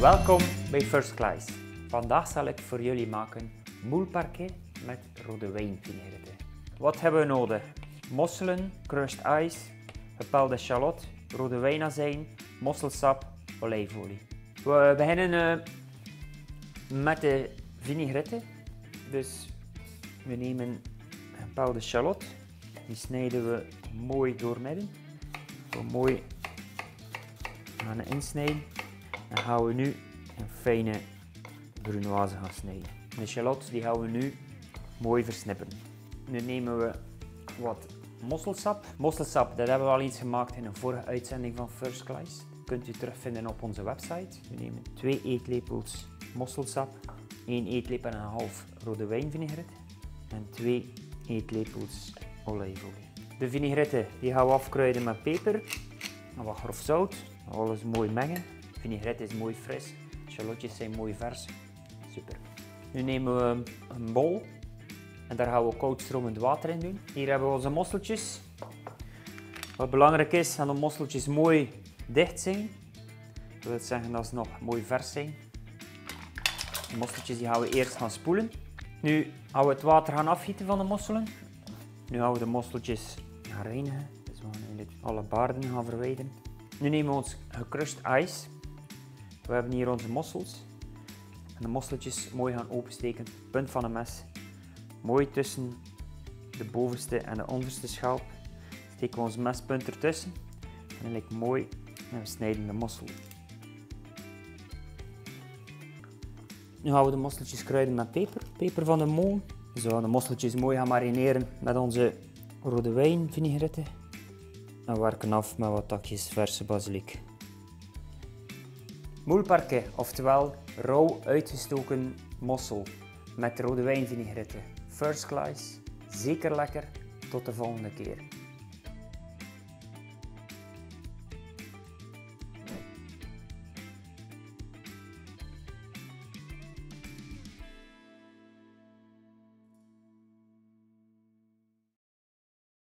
Welkom bij First Class. Vandaag zal ik voor jullie maken moelparquet met rode wijnvinaigrette. Wat hebben we nodig? Mosselen, crushed ice, gepelde shallot, rode wijnazijn, mosselsap, olijfolie. We beginnen uh, met de vinaigrette. Dus we nemen gepelde shallot, die snijden we mooi doormidden. Zo mooi gaan insnijden. Dan gaan we nu een fijne brunoise gaan snijden. De shallot die gaan we nu mooi versnippen. Nu nemen we wat mosselsap. Mosselsap, dat hebben we al eens gemaakt in een vorige uitzending van First Class. Dat kunt u terugvinden op onze website. We nemen 2 eetlepels mosselsap, 1 eetlepel en een half rode wijnvinaigrette en 2 eetlepels olijfolie. De vinaigrette die gaan we afkruiden met peper en wat grof zout. Alles mooi mengen. Vinaigrette is mooi fris. Shallotjes zijn mooi vers. Super. Nu nemen we een bol en daar gaan we koud stromend water in doen. Hier hebben we onze mosseltjes. Wat belangrijk is, dat de mosseltjes mooi dicht zijn. Dat wil zeggen dat ze nog mooi vers zijn. De mosseltjes die gaan we eerst gaan spoelen. Nu gaan we het water gaan afgieten van de mosselen. Nu gaan we de mosseltjes gaan reinigen. Dus we gaan alle baarden gaan verwijderen. Nu nemen we ons gecrushed ice. We hebben hier onze mossels. En de mosseltjes mooi gaan opensteken. Punt van een mes. Mooi tussen de bovenste en de onderste schelp. Steken we ons mespunt ertussen. En eigenlijk mooi en we snijden de mossel. Nu gaan we de mosseltjes kruiden met peper. Peper van de molen. Zo, de mosseltjes mooi gaan marineren met onze rode wijn vinaigrette. En werken af met wat takjes verse basiliek. Moelparquet, oftewel rauw uitgestoken mossel met rode wijnvinaigrette. First class, zeker lekker. Tot de volgende keer.